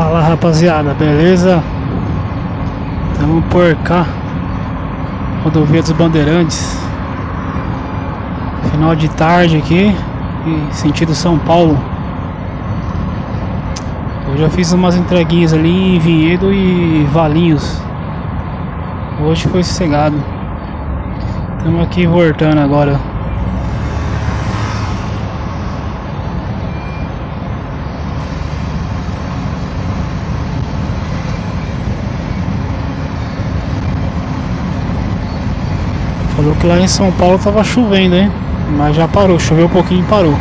Fala rapaziada, beleza? Estamos por cá Rodovia dos Bandeirantes. Final de tarde aqui Sentido São Paulo. Eu fiz umas entreguinhas ali em Vinhedo e Valinhos. Hoje foi sossegado. Estamos aqui voltando agora que lá em São Paulo tava chovendo, hein? Mas já parou, choveu um pouquinho e parou.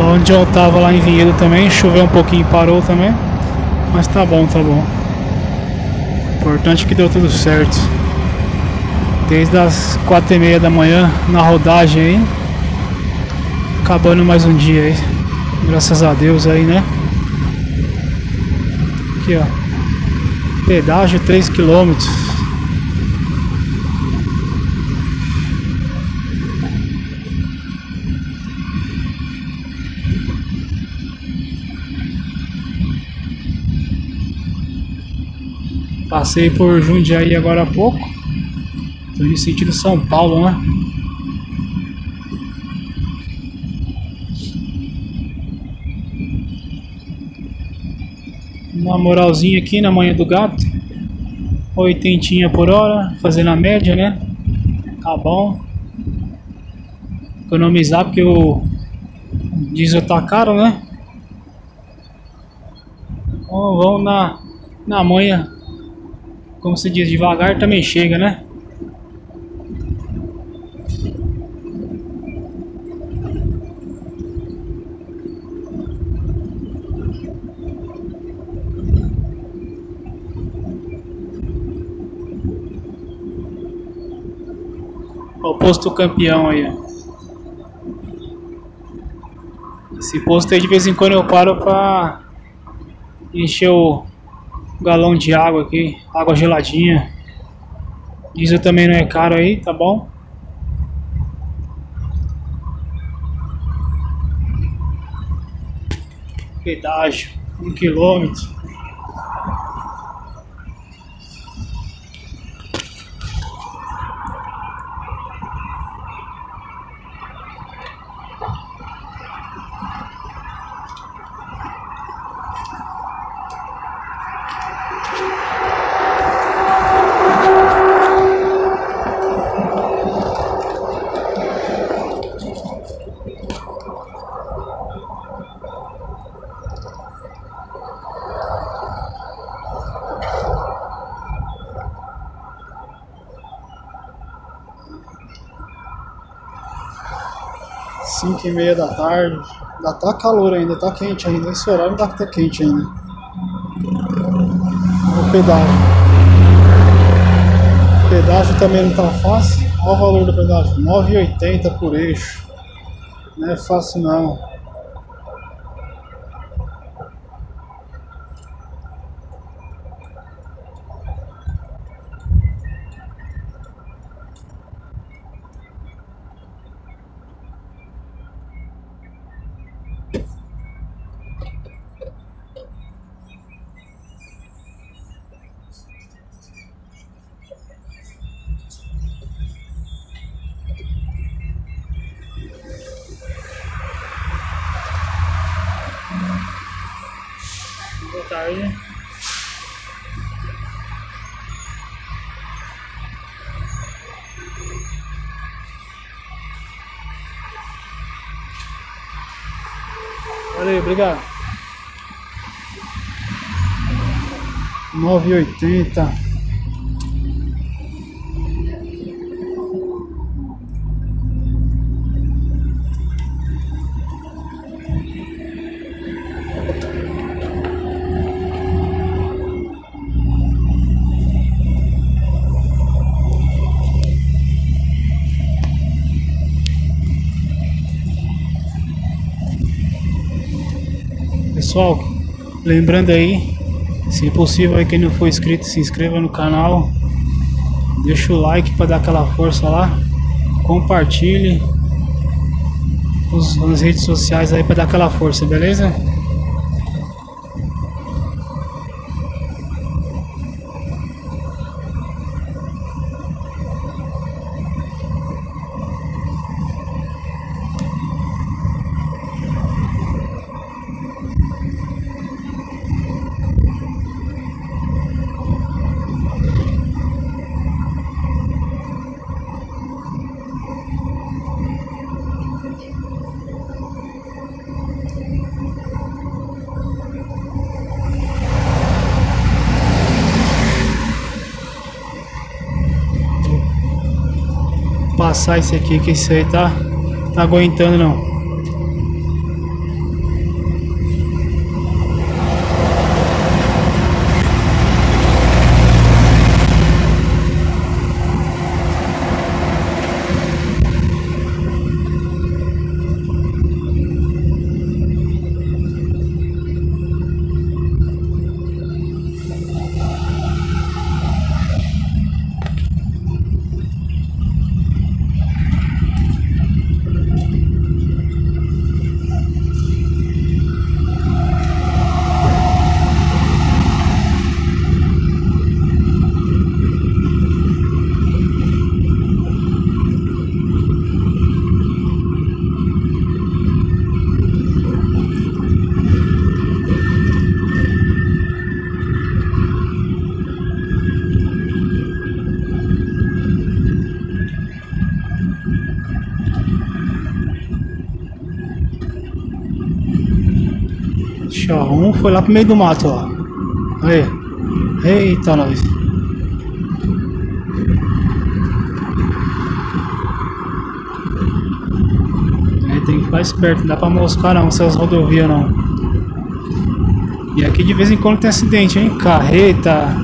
Onde eu tava lá em Vinhedo também, choveu um pouquinho e parou também. Mas tá bom, tá bom. Importante que deu tudo certo. Desde as quatro e meia da manhã na rodagem aí. Acabando mais um dia aí. Graças a Deus aí, né? Aqui, ó. Pedágio 3 km. Passei por Jundiaí agora há pouco. Tô indo sentido São Paulo, né? Uma moralzinha aqui na manhã do gato. Oitentinha por hora, fazendo a média, né? Tá bom. Economizar porque o diesel tá caro, né? Então vamos na, na manhã. Como se diz, devagar também chega, né? Posto campeão aí. Esse posto aí de vez em quando eu paro pra encher o galão de água aqui, água geladinha. Diesel também não é caro aí, tá bom? Pedágio, um quilômetro. Cinco e meia da tarde. Ainda tá calor ainda, tá quente ainda. Esse horário ainda tá quente ainda. O pedágio. O pedágio também não tá fácil. Olha o valor do pedágio. 9,80 por eixo. Não é fácil não. Tarde. Valeu, obrigado. Nove e oitenta. Pessoal, lembrando aí, se possível aí quem não for inscrito, se inscreva no canal. Deixa o like para dar aquela força lá. Compartilhe. nas redes sociais aí pra dar aquela força, beleza? Passar esse aqui, que esse aí tá, tá aguentando não. ó. Um foi lá pro meio do mato, ó. Aí. Eita, nós. Aí tem que ficar esperto, não dá pra moscar não, essas rodovias não. E aqui de vez em quando tem acidente, hein? Carreta,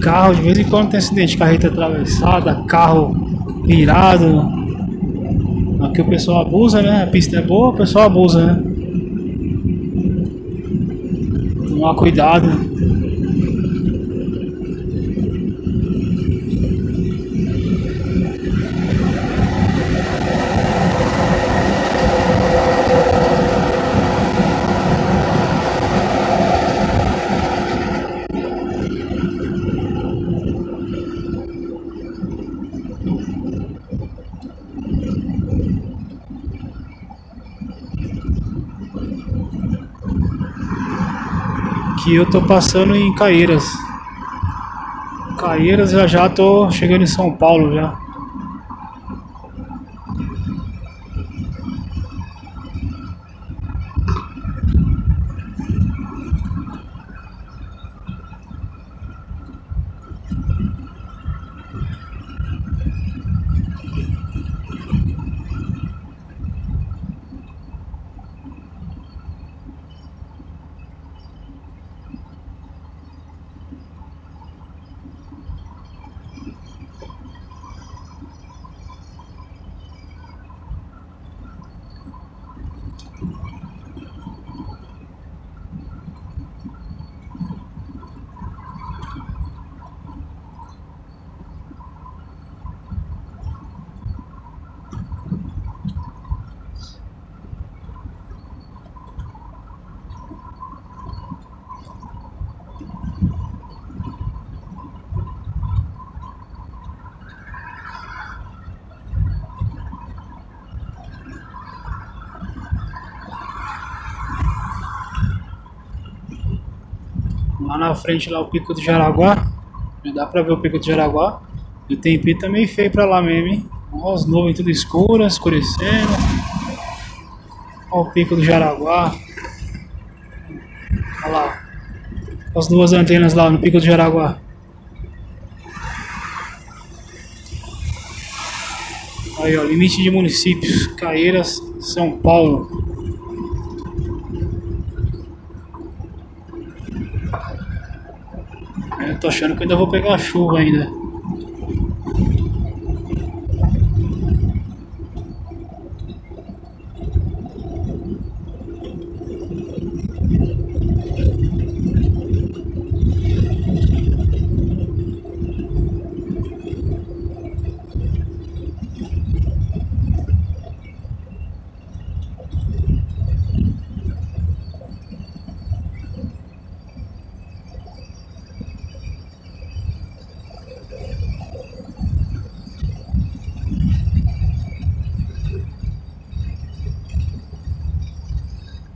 carro, de vez em quando tem acidente. Carreta atravessada, carro virado. Aqui o pessoal abusa, né? A pista é boa, o pessoal abusa, né? Tomar cuidado. Aqui eu tô passando em Caeiras. Caeiras já já tô chegando em São Paulo já. Lá na frente lá o Pico do Jaraguá. Dá pra ver o Pico do Jaraguá. E o tempinho tá meio feio pra lá mesmo, hein? Olha as nuvens tudo escuras, escurecendo. Olha o Pico do Jaraguá. Olha lá. As duas antenas lá no Pico do Jaraguá. Aí, ó, limite de municípios. Caeiras, São Paulo. Eu tô achando que ainda vou pegar chuva ainda.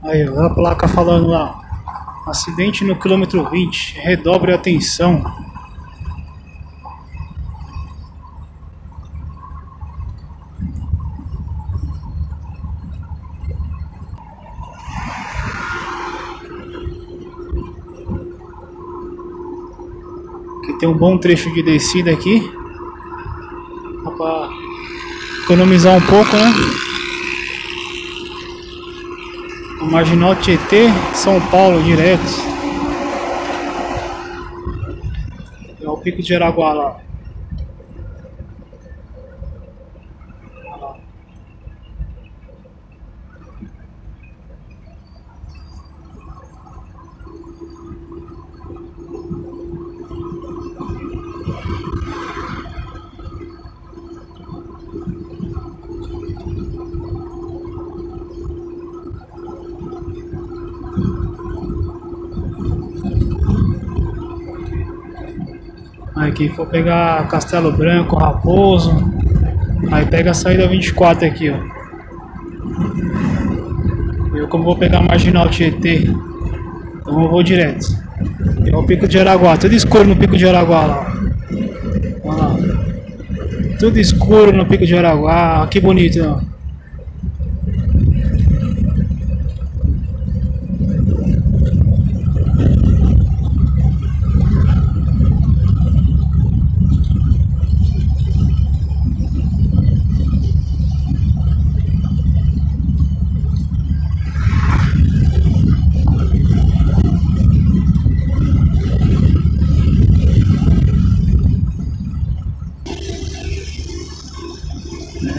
Aí, ó, a placa falando lá. Acidente no quilômetro 20. Redobre a atenção. Aqui tem um bom trecho de descida aqui. Dá pra economizar um pouco, né? Marginal Tietê, São Paulo, direto. É o Pico de Araguá lá. Aí quem for pegar Castelo Branco, Raposo, aí pega a saída 24 aqui, ó. Eu como vou pegar Marginal Tietê, então eu vou direto. É o Pico de Araguá, tudo escuro no Pico de Araguá lá. Olha lá. Tudo escuro no Pico de Araguá, que bonito, ó.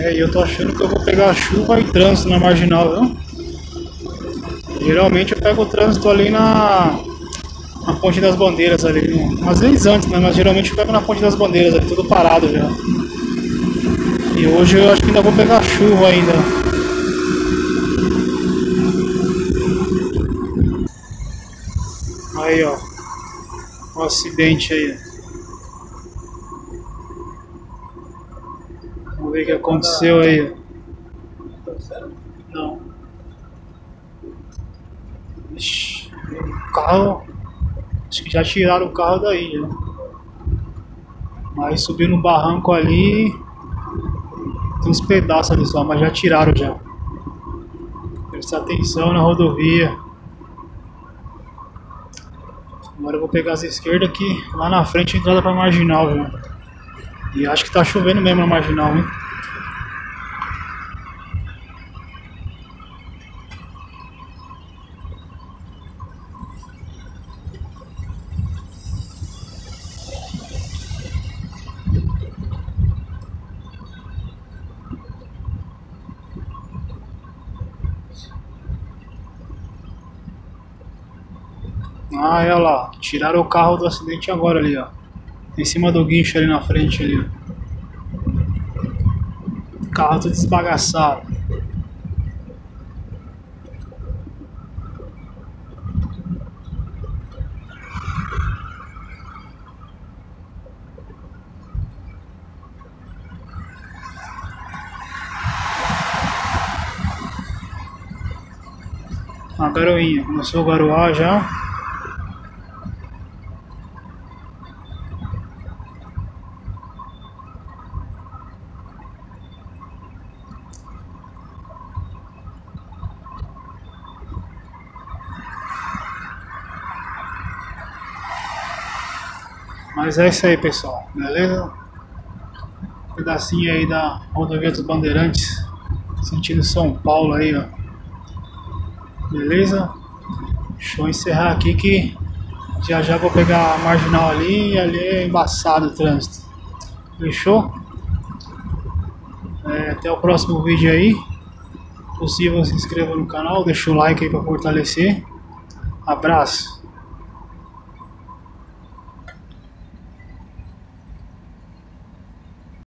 É, e eu tô achando que eu vou pegar chuva e trânsito na marginal, viu? Geralmente eu pego o trânsito ali na, na Ponte das Bandeiras ali. Às vezes antes, né? Mas geralmente eu pego na Ponte das Bandeiras ali, tudo parado já. E hoje eu acho que ainda vou pegar chuva ainda. Aí ó. Um acidente aí. Ver o que aconteceu aí. Não. Ixi, o carro. Acho que já tiraram o carro daí, né? Mas subiu no barranco ali. Tem uns pedaços ali só, mas já tiraram já. Presta atenção na rodovia. Agora eu vou pegar as esquerdas aqui, lá na frente, entrada pra marginal, viu? E acho que tá chovendo mesmo na marginal, hein? Ah, olha lá. Tiraram o carro do acidente agora ali, ó. Em cima do guincho ali na frente ali, ó. Carro todo desbagaçado. A garoinha, começou a garoar já. Mas é isso aí, pessoal. Beleza? Um pedacinho aí da rodovia dos Bandeirantes, sentido São Paulo aí, ó. Beleza? Deixa eu encerrar aqui que já já vou pegar a marginal ali e ali é embaçado o trânsito. Fechou? É, até o próximo vídeo aí. Se possível, se inscreva no canal, deixa o like aí para fortalecer. Abraço.